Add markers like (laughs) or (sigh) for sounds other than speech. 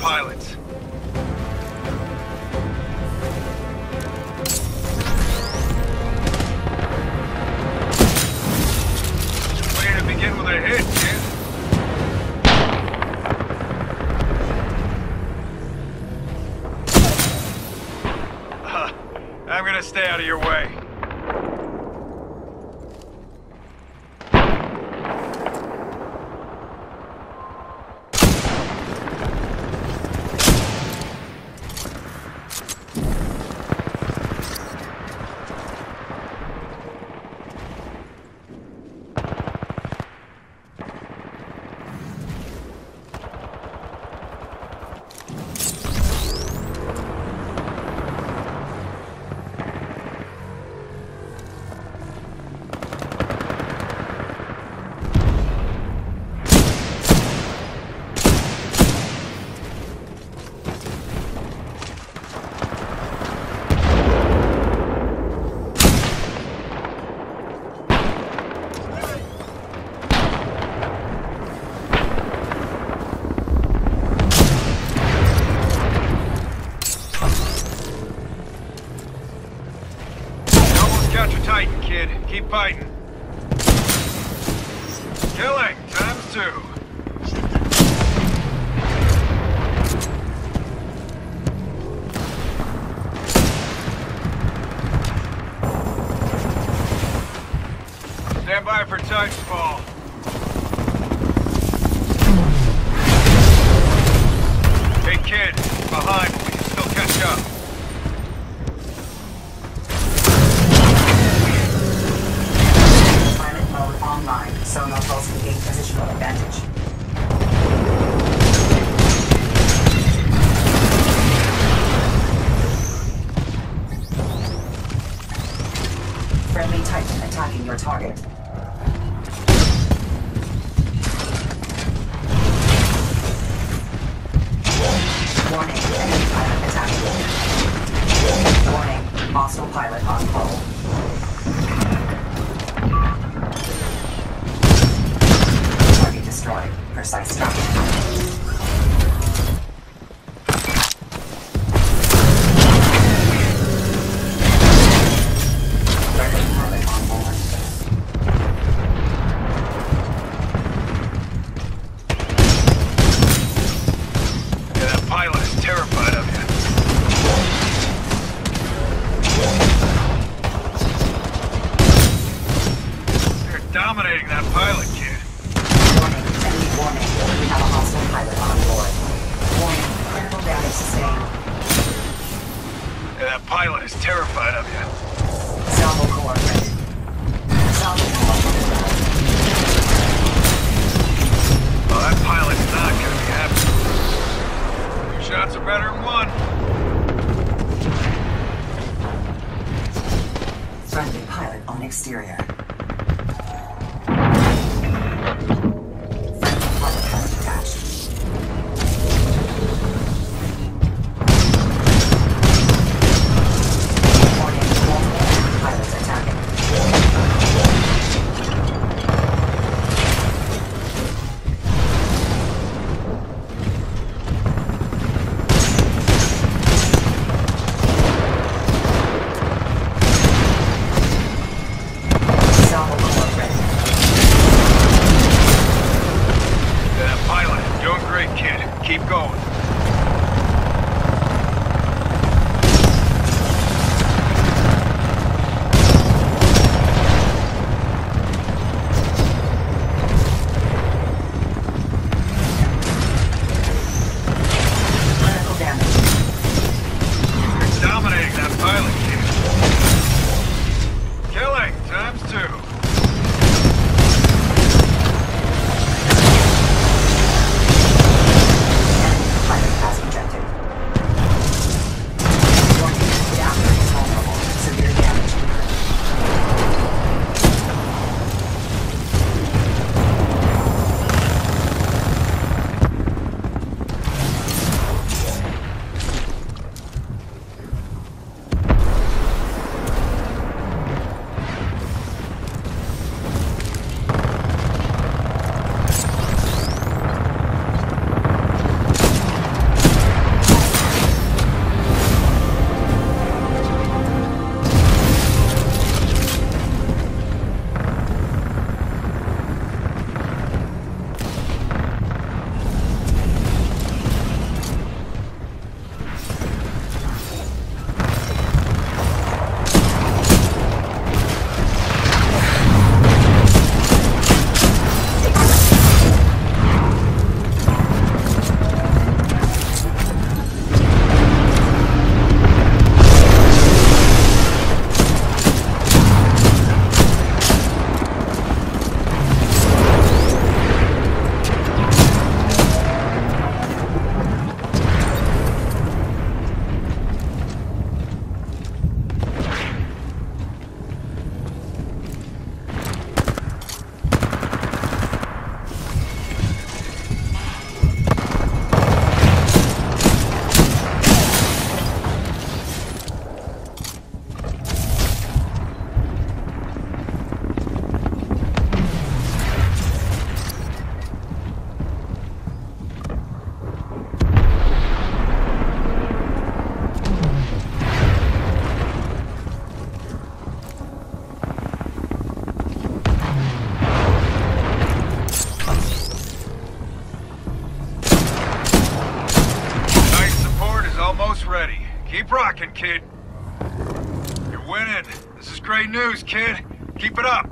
pilots. Way to begin with a hit, (laughs) I'm gonna stay out of your way. Keep fighting. Killing, times two. Stand by for Titanfall. Hey Friendly Titan attacking your target. Warning, enemy pilot attacking. Warning, hostile pilot on hull. Pilot is terrified of you. Salvo ready. Salvo core. Well, that pilot's not gonna be happy. Two shots are better than one. Friendly pilot on exterior. Keep rocking, kid. You're winning. This is great news, kid. Keep it up.